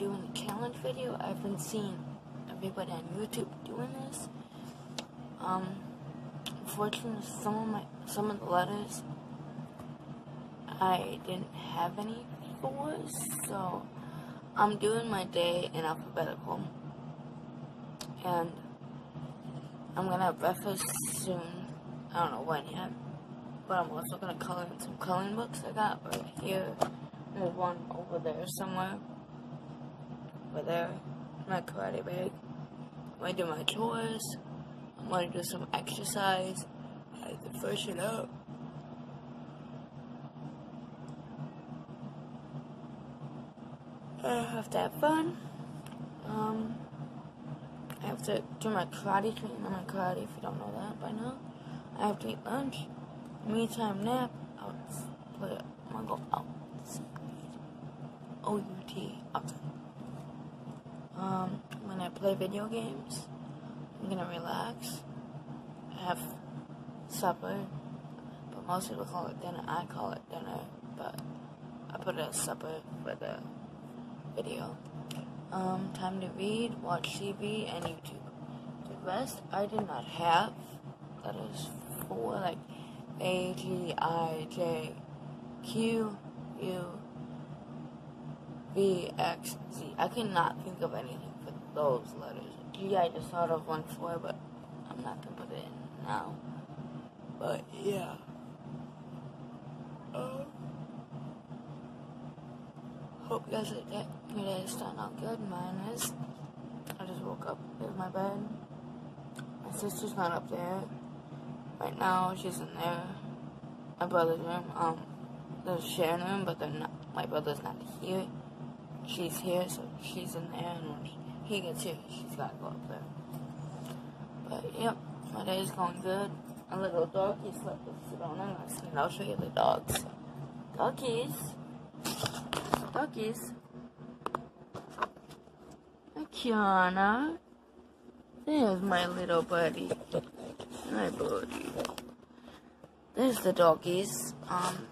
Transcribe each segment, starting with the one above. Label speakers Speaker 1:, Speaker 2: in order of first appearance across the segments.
Speaker 1: doing the challenge video. I've been seeing everybody on YouTube doing this. Um, unfortunately, some of my some of the letters I didn't have any for, so I'm doing my day in alphabetical, and I'm gonna have breakfast soon. I don't know when yet, but I'm also gonna color in some coloring books I got right here. There's one over there somewhere. Over there, my karate bag. I'm gonna do my chores. I'm gonna do some exercise. I have to freshen up. I have to have fun. Um, I have to do my karate training. I'm in karate if you don't know that by now. I have to eat lunch. Me time nap. I'll play. I'm gonna go out. O U T outside. Um, when I play video games, I'm gonna relax. Have supper, but most people call it dinner. I call it dinner, but I put it as supper for the video. Um, time to read, watch TV, and YouTube. The rest I did not have. That is for like A, G, I, J, Q, U, V, X, Z. I cannot think of anything those letters. G, I just thought of one for, but I'm not gonna put it in now. But yeah. Um, hope you guys are your day is starting out good. Mine is. I just woke up in my bed. My sister's not up there. Right now, she's in there. My brother's room. Um, they're sharing room, but they're not. My brother's not here. She's here, so she's in there, and when he gets here, she's gotta go up there. But yep, my day is going good. A little doggy slept with Sedona last night. I'll show you the dogs. Doggies. Doggies. Kiana. There's my little buddy. My buddy. There's the doggies. Um,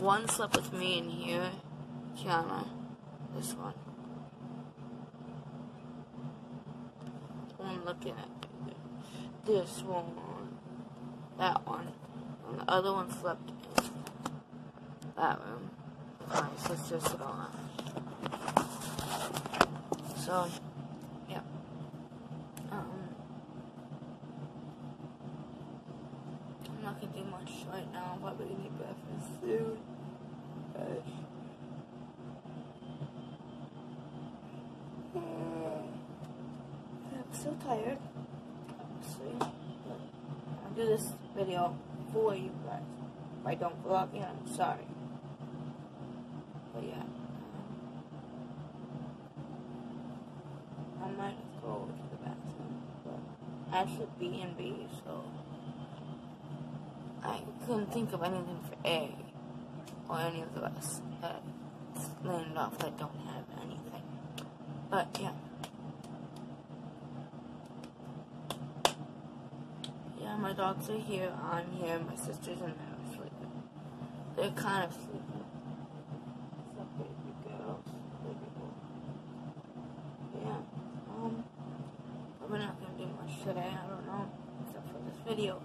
Speaker 1: one slept with me in here. Kiana. This one. Looking at this one. That one. And the other one slept in that room. My sister Sedona. So, yeah. Um, I'm not gonna do much right now. I'm probably gonna eat breakfast soon. Gosh. I'm so tired. Honestly. But I'll do this video for you guys. If I don't vlog it, I'm sorry. But yeah. Um, I might go to the bathroom. But I should be in B, so I couldn't think of anything for A or any of the rest that's landed off that don't have anything. But yeah. Yeah, my dogs are here, I'm here, my sister's in there. They're kind of sleeping. Except baby girls, baby boy. Yeah, um, we're not gonna do much today, I don't know, except for this video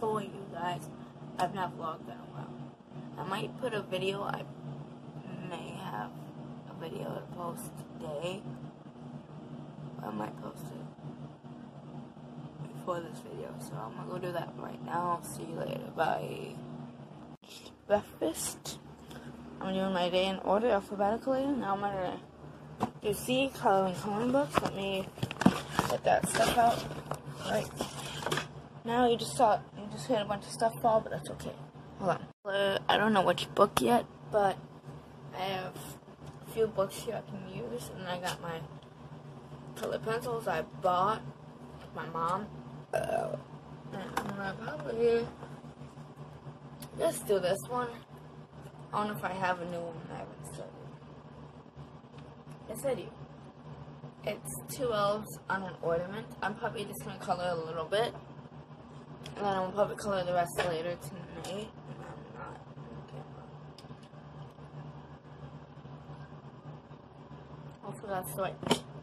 Speaker 1: for you guys. I've not vlogged in a while. I might put a video, I may have a video to post today. I might post it before this video, so I'm gonna go do that right now. See you later. Bye. Breakfast. I'm doing my day in order alphabetically. Now I'm gonna do C, coloring coloring books. Let me get that stuff out. Right. Now you just saw you just heard a bunch of stuff fall, but that's okay. Hold on. I don't know which book yet, but I have a few books here I can use, and I got my color pencils I bought my mom. Uh, and I'm gonna probably just do this one. I don't know if I have a new one I haven't started. Yes, I do. It's two elves on an ornament. I'm probably just gonna color a little bit. And then I'll probably color the rest later tonight. And. Hopefully that's the right.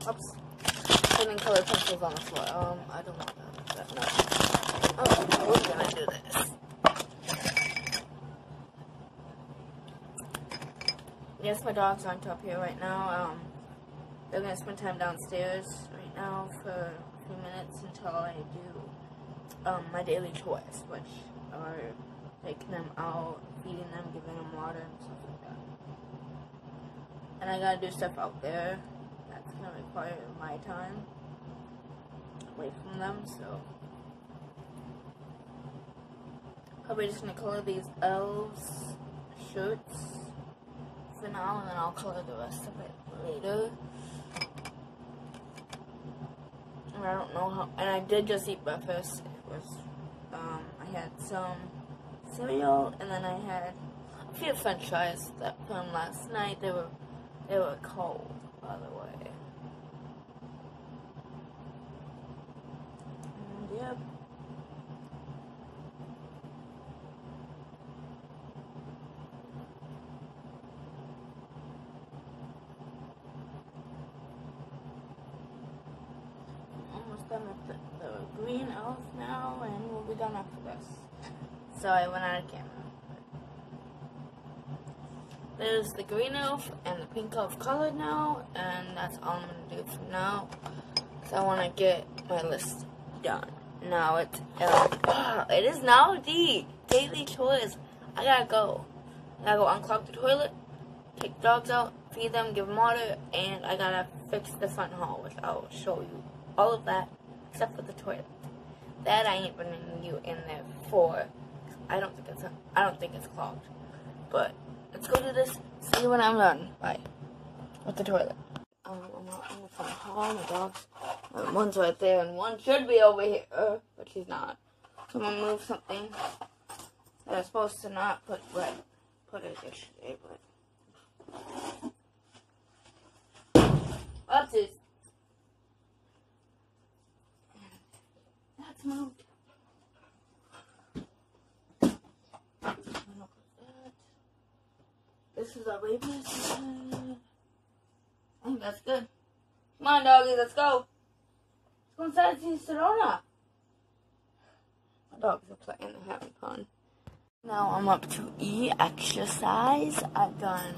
Speaker 1: Oops. Putting colored pencils on the floor. Um, I don't want that. that no. Oh, we're gonna do this. Yes, my dogs aren't up here right now. Um, they're gonna spend time downstairs right now for a few minutes until I do um, my daily chores, which are taking them out, feeding them, giving them water, and stuff like that. And I gotta do stuff out there that's gonna require my time away from them, so. Probably just gonna color these elves shirts for now, and then I'll color the rest of it later. And I don't know how, and I did just eat breakfast. It was, um, I had some cereal, and then I had a few french fries that from last night. They were, they were cold, by the way. And, yep. almost done with the, the green elf now, and we'll be done after this. So I went out of camera. There's the green elf and the pink elf colored now, and that's all I'm gonna do for now. So I want to get my list done. Now it's uh, it is now the daily chores. I gotta go. I gotta go unclog the toilet, take dogs out, feed them, give them water, and I gotta fix the front hall, which I'll show you all of that except for the toilet. That I ain't bringing you in there for. I don't think it's I don't think it's clogged. But let's go do this. See when I'm done. Bye. With the toilet. Um, I'm. My dogs. Uh, one's right there, and one should be over here, but she's not. So I'm gonna move something that I'm supposed to not put right. Put it yesterday, but. Oopsies. That's moved. This is. I think that's good. Come on, doggy, let's go. Let's go inside and see. My dogs are playing and having fun. Now I'm up to E, exercise. I've done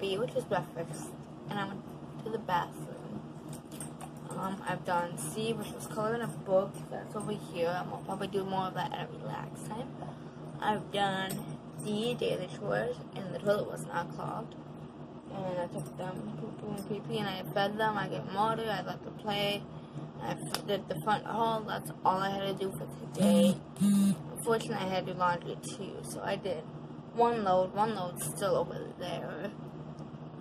Speaker 1: B, which is breakfast, and I went to the bathroom. Um, I've done C, which was coloring a book. That's over here. I'll probably do more of that at a relax time. I've done D, daily chores, and the toilet was not clogged. And I took them poo poo and pee pee, and I fed them. I them water. I let them play. I did the front hall. That's all I had to do for today. Unfortunately, I had to do laundry too, so I did one load. One load's still over there.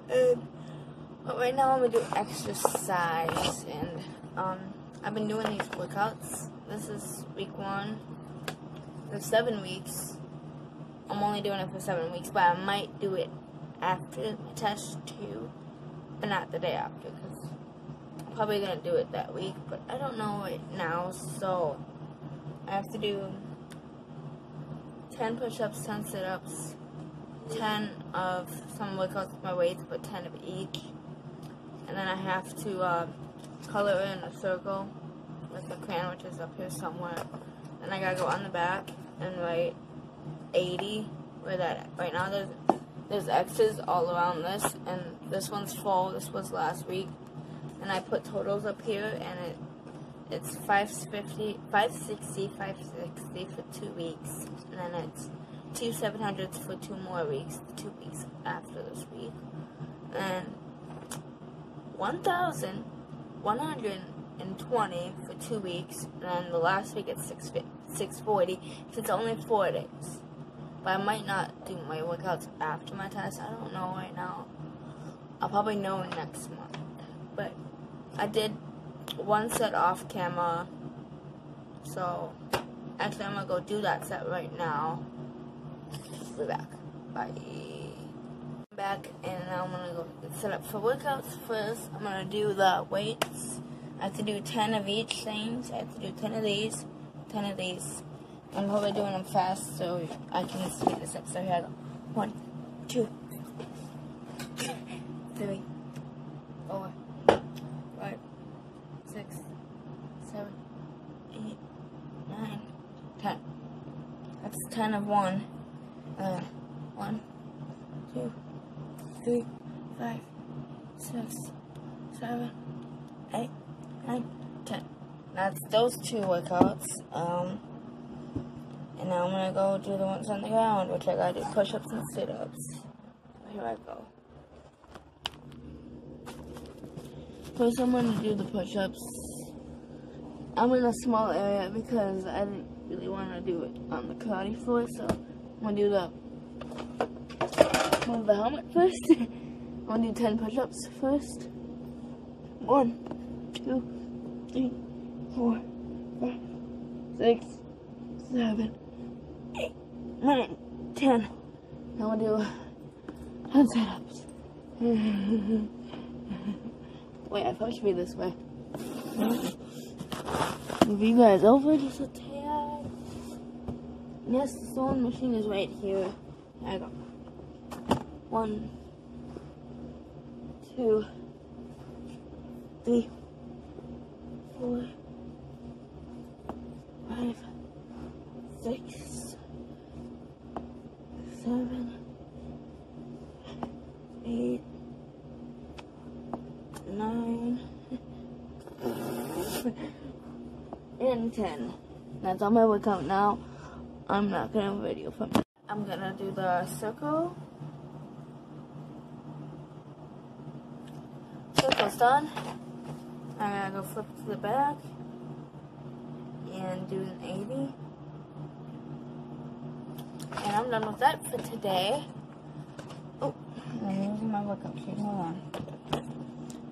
Speaker 1: And but right now I'm gonna do exercise, and um, I've been doing these workouts. This is week one. There's seven weeks. I'm only doing it for seven weeks, but I might do it after test too, but not the day after, because I'm probably gonna do it that week, but I don't know it now, so I have to do 10 push-ups, 10 sit-ups, 10 of some workouts with my weights, but 10 of each. And then I have to uh, color in a circle with the crayon, which is up here somewhere. and I gotta go on the back and write 80, where that, right now there's, there's X's all around this, and this one's full, this was last week. And I put totals up here, and it it's 550, 560, 560 for two weeks, and then it's two 700s for two more weeks, two weeks after this week, and 1,120 for two weeks, and then the last week it's 6, 640, so it's only four days. But I might not do my workouts after my test, I don't know right now. I'll probably know next month. But I did one set off camera, so actually I'm gonna go do that set right now. Be back. Bye back and I'm gonna go set up for workouts first. I'm gonna do the weights. I have to do 10 of each things. I have to do 10 of these, 10 of these. I'm probably doing them fast so I can speed this up. So here I go. One, two, three, four, five, six, seven, eight, nine, ten. That's ten of one. Uh, one, two, three, five, six, seven, eight, nine, ten. That's those two workouts. Um and now I'm gonna go do the ones on the ground, which I gotta do push-ups and sit-ups. Here I go. First, I'm gonna do the push-ups. I'm in a small area because I didn't really want to do it on the karate floor, so I'm gonna do the move the helmet first. I'm gonna do 10 push-ups first. One, two, three, four, five, six, seven, nine, ten. Now gonna do 10 sit-ups. Wait, I thought it should be this way. Move you guys over just a tad. Yes, the sewing machine is right here. I go. One, two, three, four, five, six, seven, eight, nine, and ten. That's all my workout now. I'm not gonna have a video from it. I'm gonna do the circle. Circle's done. I'm gonna go flip to the back and do an 80. And I'm done with that for today. Oh, I'm using my workout sheet. Hold on.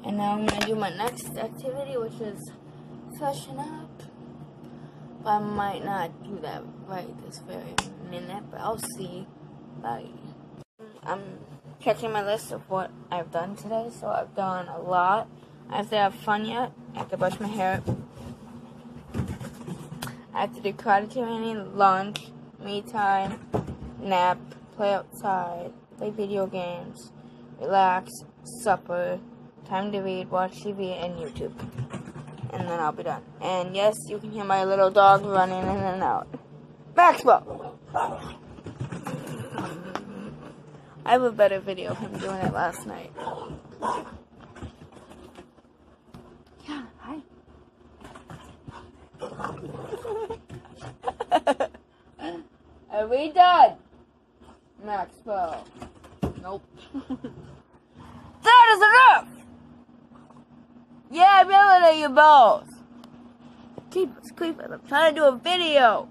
Speaker 1: And now I'm gonna do my next activity, which is freshen up. But I might not do that right this very minute, but I'll see. Bye. I'm checking my list of what I've done today, so I've done a lot. I have to have fun yet. I have to brush my hair. I have to do karate training, lunch, me time, nap, play outside, play video games, relax, supper, time to read, watch TV, and YouTube. And then I'll be done. And yes, you can hear my little dog running in and out. Maxwell! I have a better video of him doing it last night. Yeah, hi. Are we done? Maxwell. Nope. that is enough! Yeah, I'm yelling at you both. Keep creeping. I'm trying to do a video.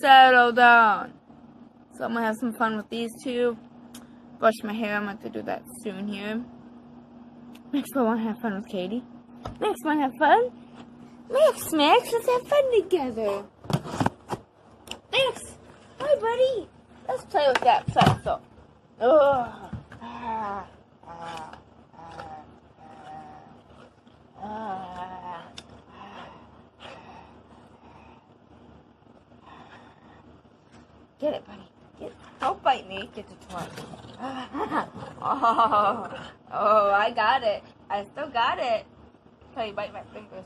Speaker 1: Settle down. So I'm gonna have some fun with these two. Brush my hair. I'm going to do that soon here. Max, I want to have fun with Katie. Want to have fun? Max, Max, let's have fun together. Max, hi, buddy. Let's play with that pretzel. Ugh. Get it, buddy. Get it. Don't bite me. Get the toy. oh, oh, I got it. I still got it. Tell you bite my fingers.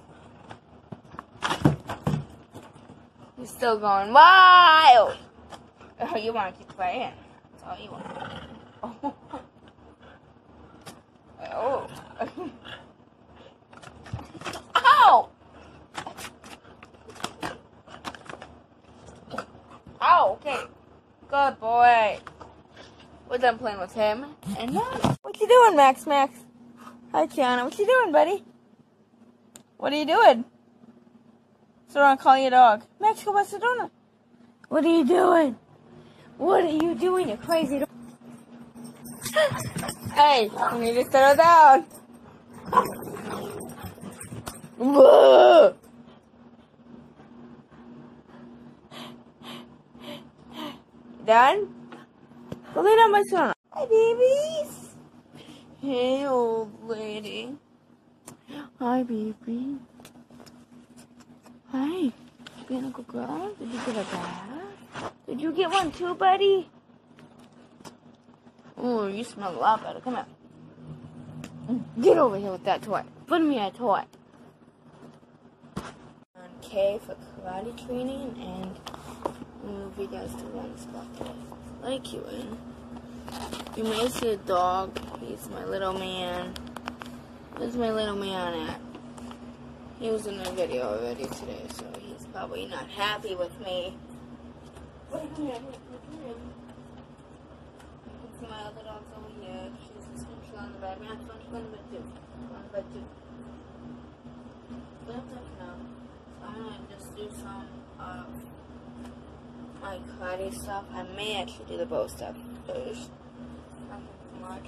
Speaker 1: He's still going wild. Oh, you want to keep playing? That's all you want. Oh. oh. Ow, okay. Good boy. We're done playing with him. And now, what you doing, Max? Max. Hi, Tiana. What you doing, buddy? What are you doing? Sedona, call your dog. By Sedona. What are you doing? What are you doing, you crazy dog? hey, you need to settle down. Done? Go lay down by. Hi, babies. Hey, old lady. Hi, baby. Hi. You gonna go grab? Did you get a bath? Did you get one too, buddy? Oh, you smell a lot better. Come here. Get over here with that toy. Put me a toy. K for karate training and move you guys to one spot like you in. You may see a dog. He's my little man. Where's my little man at? He was in the video already today, so he's probably not happy with me. Wait, come here, come. You can see my other dog's over here. She's she's on the bed. Man, she's on the bed too. On the bed too. But now. I'm gonna just do some of my karate stuff. I may actually do the bow stuff first. Nothing much.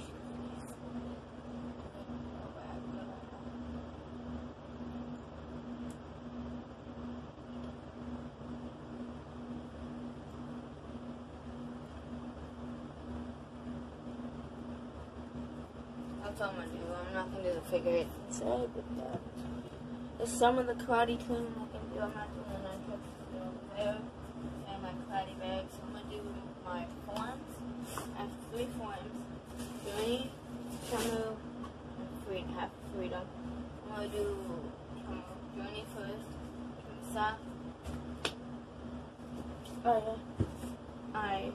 Speaker 1: That's all I'm gonna do. I'm not gonna do the figure eight today, uh, some of the karate training I can do. I'm not doing the nine over there my karate bag. So I'm gonna do my forms. I have three forms. Journey, Shamu, and freedom. Half freedom. I'm gonna do um, journey first. Kimsa. Uh, I. I,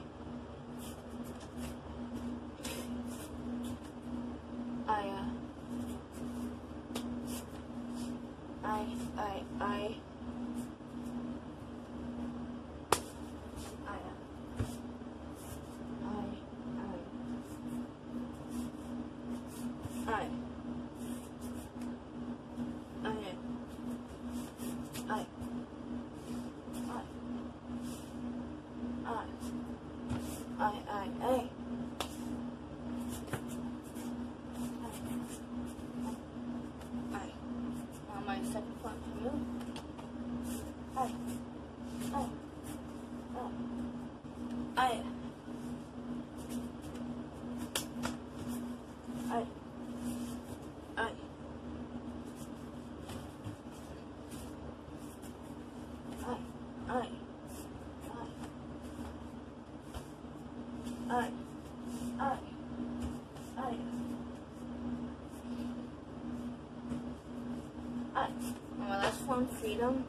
Speaker 1: freedom.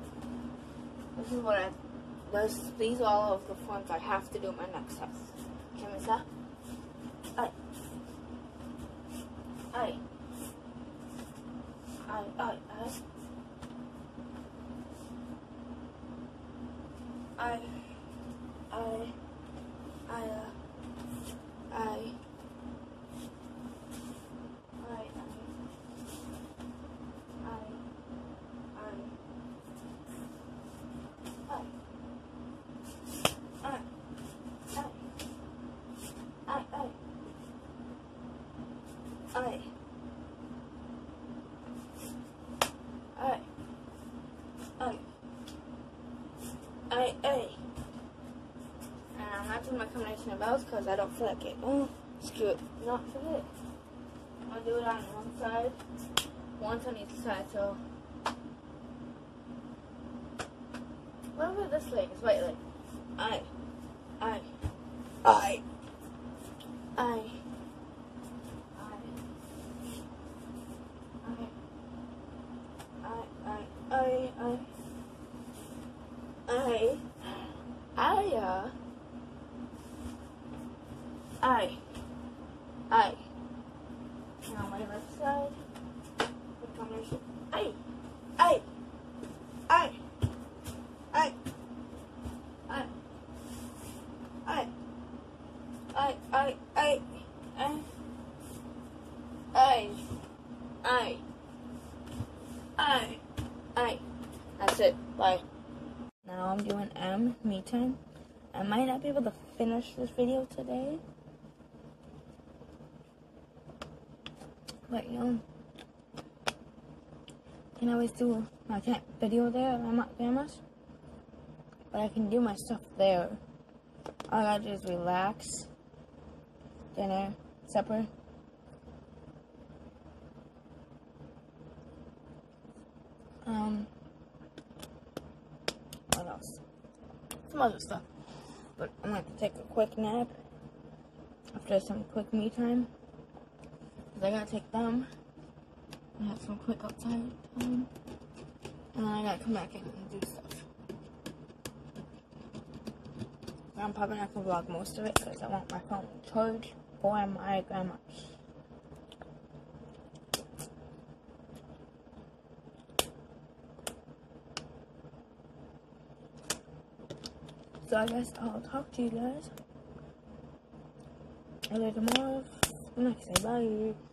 Speaker 1: This is what I. This, these are all of the forms I have to do in my next test. Not doing my combination of bells because I don't feel like it. Oh, screw it. Not for it. I'm gonna do it on one side, once on each side. So, what about this leg? It's right leg. Aye. Aye. Aye. Aye. Aye. Aye. Aye. That's it. Bye. Now I'm doing M, me time. I might not be able to finish this video today. But you know, can always do my ca- video there. I'm not but I can do my stuff there. All I gotta do is relax, dinner, supper. Um, what else? Some other stuff. But I'm gonna take a quick nap after some quick me time. Cause I gotta take them. and have some quick outside time. And then I gotta come back in and do stuff. I'm probably not gonna vlog most of it because I want my phone charged for my grandma. So I guess I'll talk to you guys later tomorrow. I'm not gonna say bye.